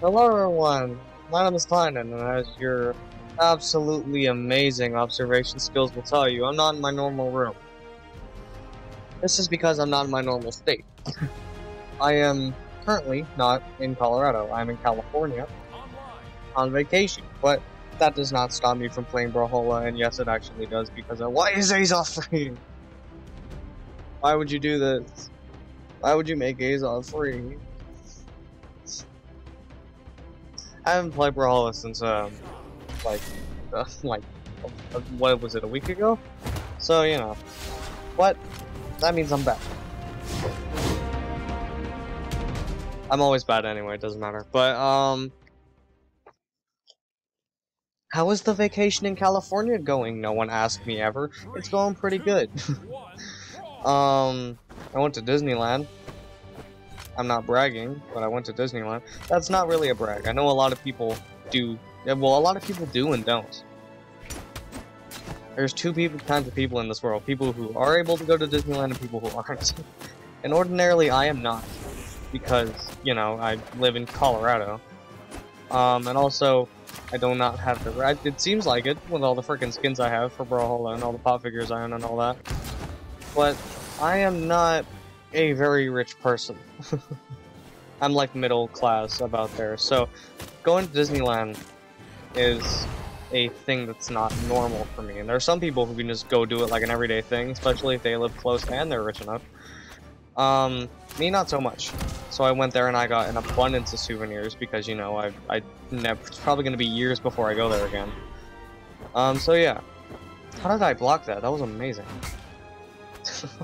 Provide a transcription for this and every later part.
Hello everyone, my name is Cleinden, and as your absolutely amazing observation skills will tell you, I'm not in my normal room. This is because I'm not in my normal state. I am currently not in Colorado, I'm in California on vacation, but that does not stop me from playing Brawlhalla, and yes it actually does because of- Why is Azoth free? Why would you do this? Why would you make Azoth free? I haven't played Brawlhalla since, um, like, uh, like, uh, what was it, a week ago? So, you know. But, that means I'm back. I'm always bad anyway, it doesn't matter. But, um... How is the vacation in California going? No one asked me ever. It's going pretty good. um, I went to Disneyland. I'm not bragging, but I went to Disneyland. That's not really a brag. I know a lot of people do. Well, a lot of people do and don't. There's two people, kinds of people in this world: people who are able to go to Disneyland and people who aren't. and ordinarily, I am not, because you know I live in Colorado. Um, and also, I do not have the right. It seems like it with all the freaking skins I have for Brawlhalla and all the pop figures I own and all that. But I am not a very rich person. I'm like middle class about there. So going to Disneyland is a thing that's not normal for me. And there are some people who can just go do it like an everyday thing, especially if they live close and they're rich enough. Um, me not so much. So I went there and I got an abundance of souvenirs because you know I I never it's probably gonna be years before I go there again. Um, so yeah. How did I block that? That was amazing.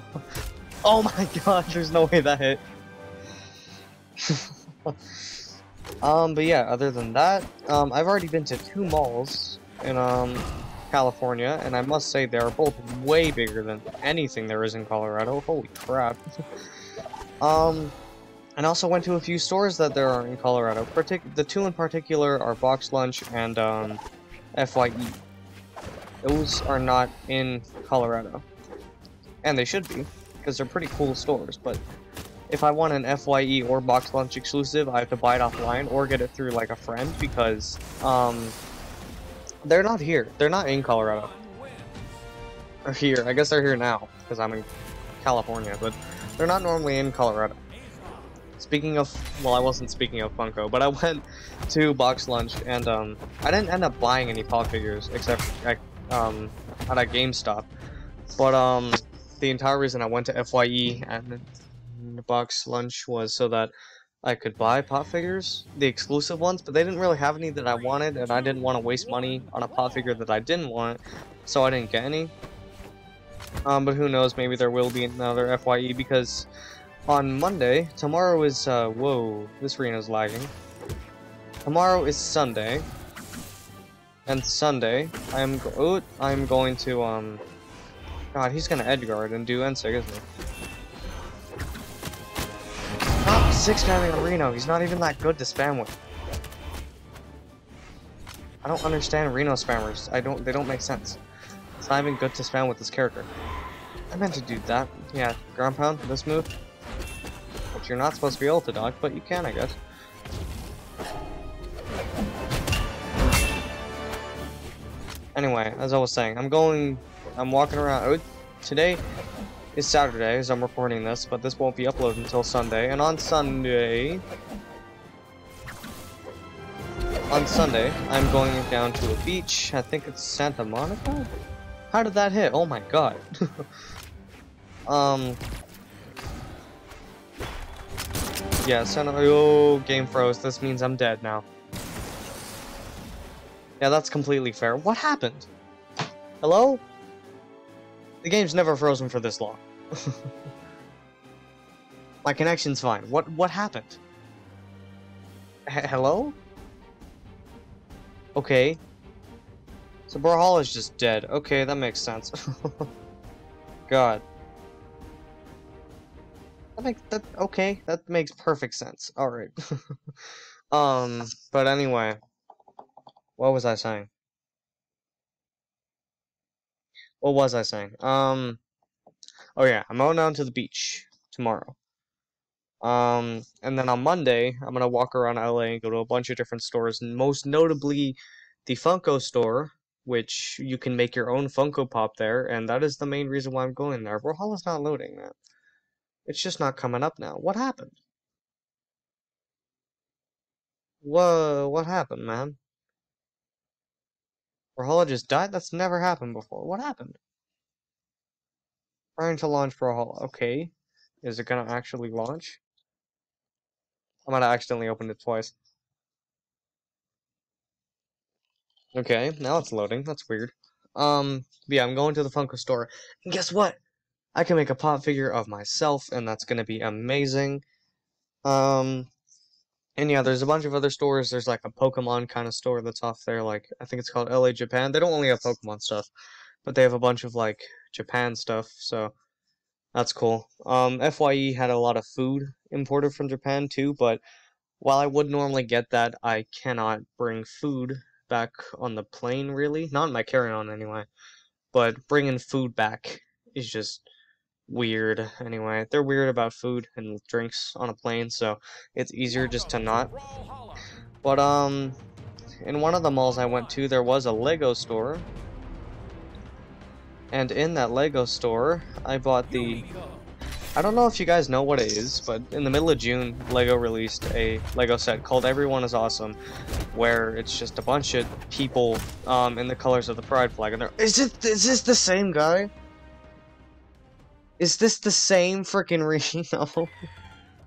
oh my god, there's no way that hit. um, but yeah, other than that, um, I've already been to two malls in, um, California, and I must say they are both way bigger than anything there is in Colorado. Holy crap. um, and also went to a few stores that there are in Colorado. Partic the two in particular are Box Lunch and, um, FYE. Those are not in Colorado. And they should be, because they're pretty cool stores, but if I want an FYE or Box Lunch exclusive, I have to buy it offline or get it through like a friend because um they're not here. They're not in Colorado. Or here. I guess they're here now because I'm in California, but they're not normally in Colorado. Speaking of, well, I wasn't speaking of Funko, but I went to Box Lunch and um I didn't end up buying any pop figures except at um at a GameStop. But um the entire reason I went to FYE and the box lunch was so that I could buy pop figures, the exclusive ones, but they didn't really have any that I wanted, and I didn't want to waste money on a pop figure that I didn't want, so I didn't get any. Um, but who knows, maybe there will be another FYE, because on Monday, tomorrow is, uh, whoa, this arena's lagging. Tomorrow is Sunday, and Sunday, I'm, go I'm going to, um, God, he's gonna edgeguard and do Ensig, isn't he? Top 6 spamming Reno, he's not even that good to spam with. I don't understand Reno spammers. I don't they don't make sense. It's not even good to spam with this character. I meant to do that. Yeah, ground pound, this move. Which you're not supposed to be able to dodge, but you can I guess. Anyway, as I was saying, I'm going I'm walking around. Oh, today is Saturday as I'm recording this, but this won't be uploaded until Sunday. And on Sunday, on Sunday, I'm going down to a beach. I think it's Santa Monica. How did that hit? Oh my god. um. Yeah, Santa. Oh, game froze. This means I'm dead now. Yeah, that's completely fair. What happened? Hello? The game's never frozen for this long. My connection's fine. What what happened? H hello? Okay. So Brawlhalla is just dead. Okay, that makes sense. God. That makes that okay, that makes perfect sense. Alright. um, but anyway. What was I saying? What was I saying? Um, oh yeah, I'm going down to the beach tomorrow. Um, and then on Monday, I'm gonna walk around LA and go to a bunch of different stores, most notably the Funko store, which you can make your own Funko Pop there, and that is the main reason why I'm going there. Brawlhalla's not loading, man. It's just not coming up now. What happened? Whoa, what happened, man? Brawlhalla just died? That's never happened before. What happened? Trying to launch Brawlhalla. Okay. Is it gonna actually launch? I might have accidentally opened it twice. Okay, now it's loading. That's weird. Um, yeah, I'm going to the Funko store. And guess what? I can make a pop figure of myself, and that's gonna be amazing. Um, and yeah, there's a bunch of other stores. There's like a Pokemon kind of store that's off there. Like, I think it's called LA Japan. They don't only have Pokemon stuff, but they have a bunch of like Japan stuff. So that's cool. Um, FYE had a lot of food imported from Japan too, but while I would normally get that, I cannot bring food back on the plane really. Not in my carry-on anyway. But bringing food back is just weird anyway. They're weird about food and drinks on a plane, so it's easier just to not. But um in one of the malls I went to, there was a Lego store. And in that Lego store, I bought the I don't know if you guys know what it is, but in the middle of June, LEGO released a LEGO set called Everyone is Awesome, where it's just a bunch of people um, in the colors of the pride flag. And they're, is it is this the same guy? Is this the same freaking Reno?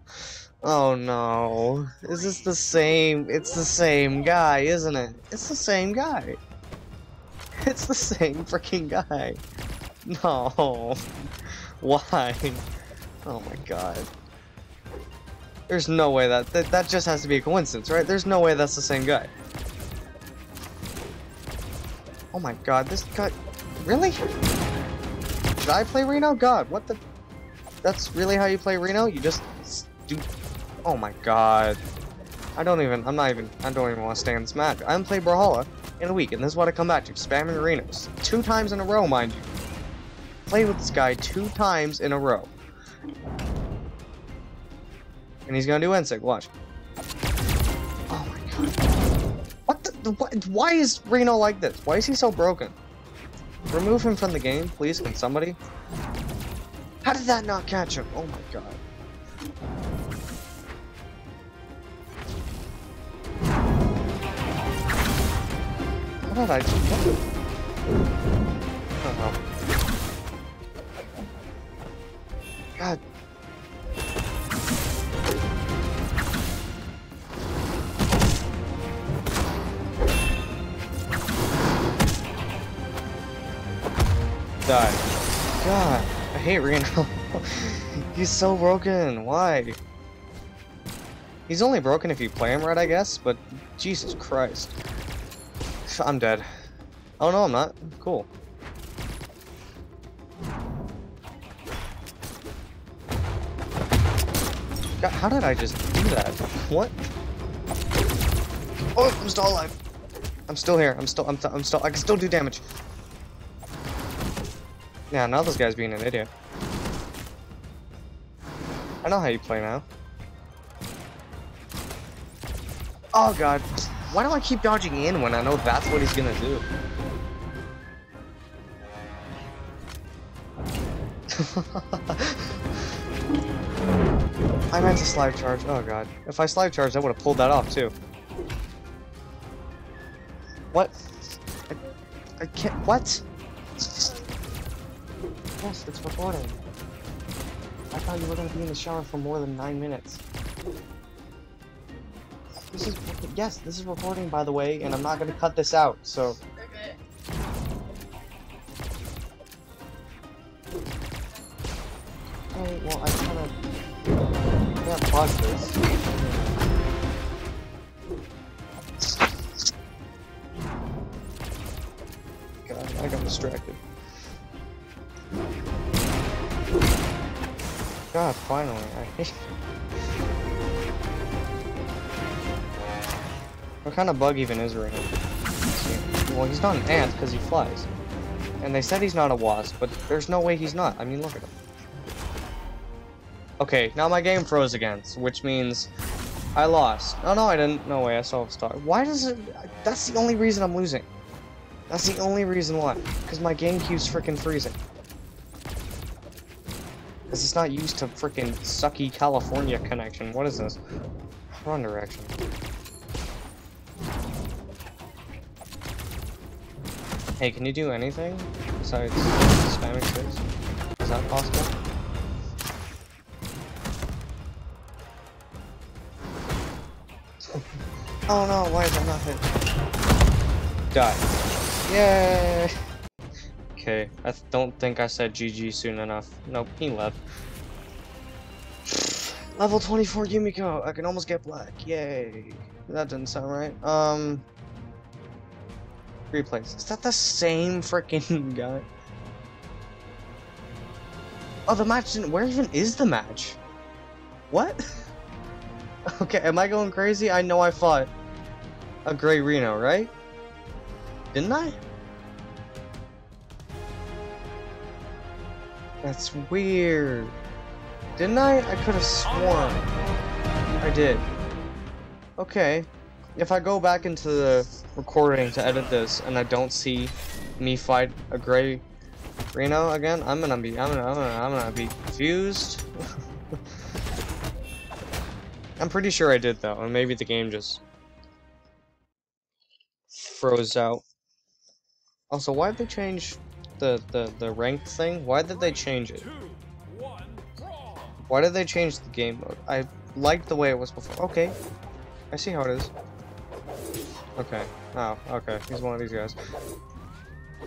oh no. Is this the same? It's the same guy, isn't it? It's the same guy. It's the same freaking guy. No. Why? Oh my god. There's no way that, that that just has to be a coincidence, right? There's no way that's the same guy. Oh my god, this guy really? Should I play Reno? God, what the That's really how you play Reno? You just do Oh my god. I don't even I'm not even I don't even want to stay in this match. I haven't played Brawlhalla in a week, and this is what I come back to. Spamming Renos. Two times in a row, mind you. Played with this guy two times in a row. And he's gonna do Insig, watch. Oh my god. What the, what, why is Reno like this? Why is he so broken? Remove him from the game, please, can somebody? How did that not catch him? Oh my god. What did I do? What? God die. God, I hate Reno. He's so broken. Why? He's only broken if you play him right, I guess, but Jesus Christ. I'm dead. Oh no, I'm not. Cool. God, how did I just do that? What? Oh, I'm still alive. I'm still here. I'm still. I'm. I'm still. I can still do damage. Yeah, now this guy's being an idiot. I know how you play now. Oh god. Why do I keep dodging in when I know that's what he's gonna do? I meant to slide charge. Oh god. If I slide charge, I would have pulled that off too. What? I, I can't. What? Yes, it's recording. I thought you were gonna be in the shower for more than nine minutes. This is yes, this is recording by the way, and I'm not gonna cut this out. So. Okay. Oh well, I kind of can't pause this. What kind of bug even is Ring? Well, he's not an ant because he flies. And they said he's not a wasp, but there's no way he's not. I mean, look at him. Okay, now my game froze again, which means I lost. Oh no, I didn't. No way, I still have stock. Why does it... That's the only reason I'm losing. That's the only reason why. Because my game queue's freaking freezing. Because it's not used to freaking sucky California connection. What is this? Wrong direction. Hey, can you do anything besides spamming space? Is that possible? oh no, why is that not hit? Die. Yay! Okay, I don't think I said GG soon enough. Nope, he left. Level 24 Yumiko, I can almost get black. Yay. That didn't sound right. Um... Replays. Is that the same freaking guy? Oh, the match didn't- where even is the match? What? okay, am I going crazy? I know I fought a Grey Reno, right? Didn't I? That's weird. Didn't I? I could have sworn. I did. Okay. If I go back into the recording to edit this and I don't see me fight a Grey Reno again, I'm gonna be I'm gonna I'm gonna I'm gonna be confused. I'm pretty sure I did though, and maybe the game just froze out. Also, why did they change the the the ranked thing? Why did they change it? Why did they change the game mode? I liked the way it was before. Okay, I see how it is. Okay. Oh, okay. He's one of these guys.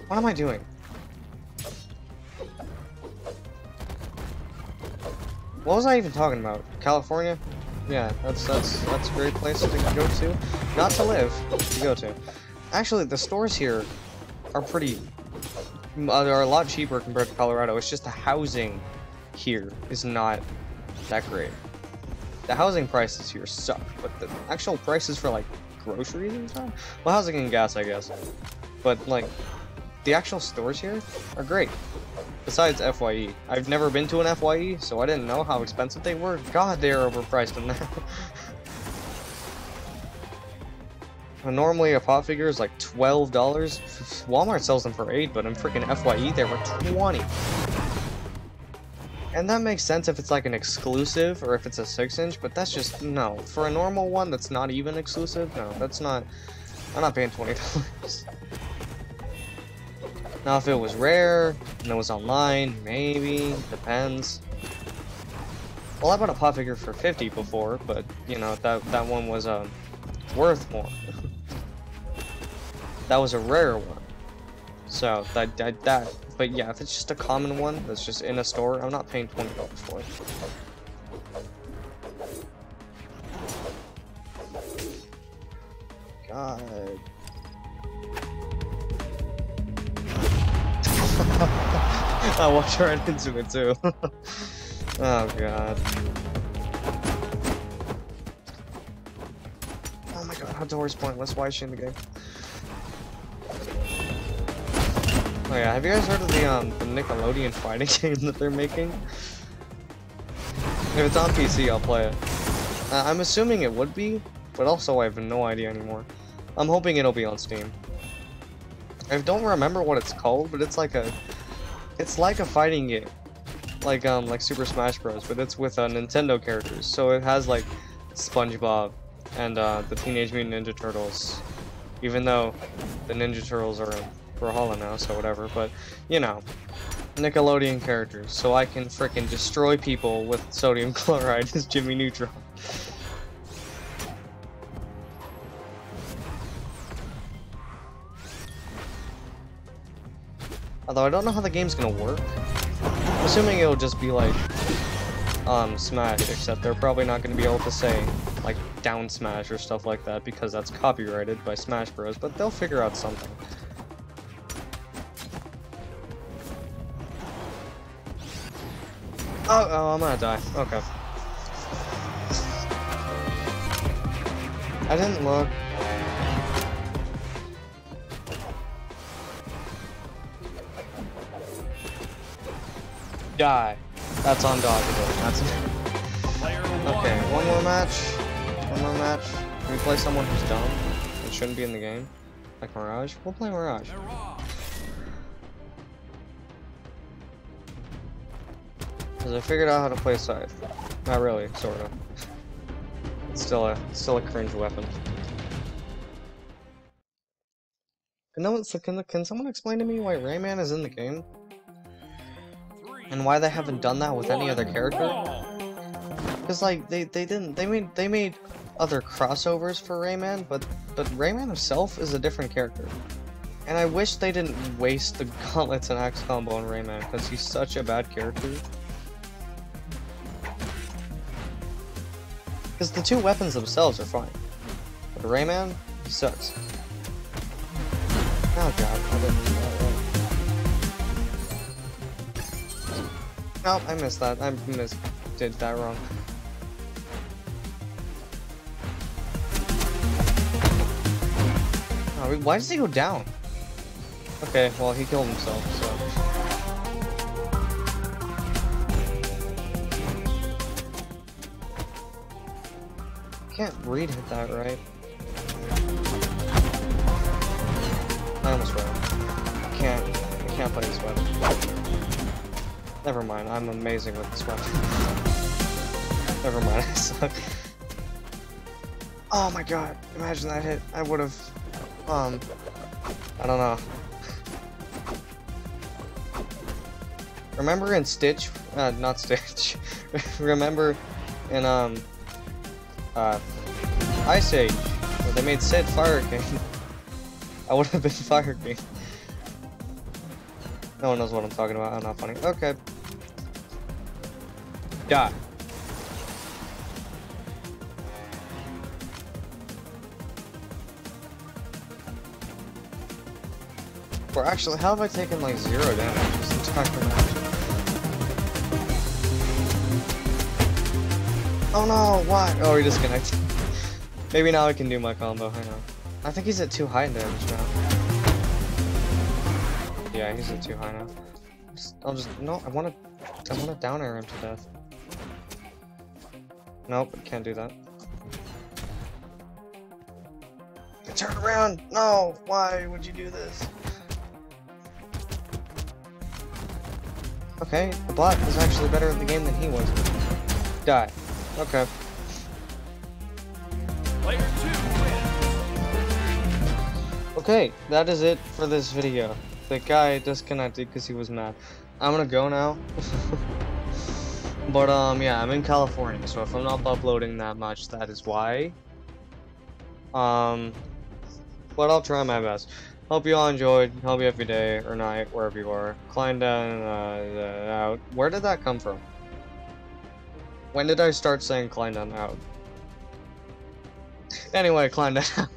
What am I doing? What was I even talking about? California? Yeah, that's that's that's a great place to go to. Not to live, to go to. Actually, the stores here are pretty are uh, a lot cheaper compared to Colorado. It's just the housing here is not that great. The housing prices here suck, but the actual prices for like groceries and stuff, well, housing and gas, I guess. But like, the actual stores here are great. Besides FYE, I've never been to an FYE, so I didn't know how expensive they were. God, they are overpriced in there. normally a pop figure is like $12. Walmart sells them for 8 but in freaking FYE they were 20 And that makes sense if it's like an exclusive or if it's a 6 inch, but that's just, no. For a normal one that's not even exclusive, no, that's not, I'm not paying $20. now if it was rare, and it was online, maybe, depends. Well, I bought a pop figure for 50 before, but, you know, that, that one was, um, worth more. that was a rare one. So, that, that, that, but yeah, if it's just a common one that's just in a store, I'm not paying $20 for it. God. I walked right into it too. oh god. Oh my god, how Doris pointless. Why is she in the game? Oh yeah, have you guys heard of the um the Nickelodeon fighting game that they're making? If it's on PC, I'll play it. Uh, I'm assuming it would be, but also I have no idea anymore. I'm hoping it'll be on Steam. I don't remember what it's called, but it's like a, it's like a fighting game, like um like Super Smash Bros. But it's with uh, Nintendo characters, so it has like SpongeBob and uh, the Teenage Mutant Ninja Turtles, even though the Ninja Turtles are in Brawlhalla now, so whatever. But you know, Nickelodeon characters, so I can fricking destroy people with sodium chloride as Jimmy Neutron. Although I don't know how the game's gonna work. I'm assuming it'll just be like um, Smash, except they're probably not gonna be able to say like down smash or stuff like that because that's copyrighted by Smash Bros. But they'll figure out something. Oh, oh, I'm gonna die. Okay. I didn't look. Die. That's undodgeable. That's Okay, one more match. One more match. Can we play someone who's dumb and shouldn't be in the game? Like Mirage? We'll play Mirage. Because I figured out how to play Scythe. Not really, sort of. It's still a, still a cringe weapon. Can, no can, can someone explain to me why Rayman is in the game? And why they haven't done that with any other character? Because like they, they didn't they made they made other crossovers for Rayman, but but Rayman himself is a different character. And I wish they didn't waste the gauntlets and axe combo on Rayman because he's such a bad character. Because the two weapons themselves are fine. But Rayman, sucks. Oh god, I didn't do that. Nope, I missed that. I missed did that wrong. Oh, why does he go down? Okay, well he killed himself, so. Can't read that right. I almost read. I can't. I can't play this weapon. Never mind. I'm amazing with this weapon. Never mind. I suck. Oh my god! Imagine that hit. I would have. Um. I don't know. Remember in Stitch? Uh, not Stitch. Remember in um. Uh. Ice Age, they made Sid Fire King. I would have been Fire King. No one knows what I'm talking about. I'm not funny. Okay. Die. Or actually, how have I taken like zero damage this entire? Oh no, why? Oh, he disconnected. Maybe now I can do my combo, hang on. I think he's at too high damage now. Yeah, he's at too high now. I'll just no. I want to. I want to down air him to death. Nope, can't do that. Turn around! No! Why would you do this? Okay, the bot was actually better at the game than he was. Die. Okay. Okay, that is it for this video. The guy disconnected because he was mad. I'm gonna go now. but um, yeah, I'm in California, so if I'm not uploading that much, that is why. Um, but I'll try my best. Hope you all enjoyed. Hope you have your day or night, wherever you are. Climb down, uh, out. Where did that come from? When did I start saying climb down out? Anyway, climb down.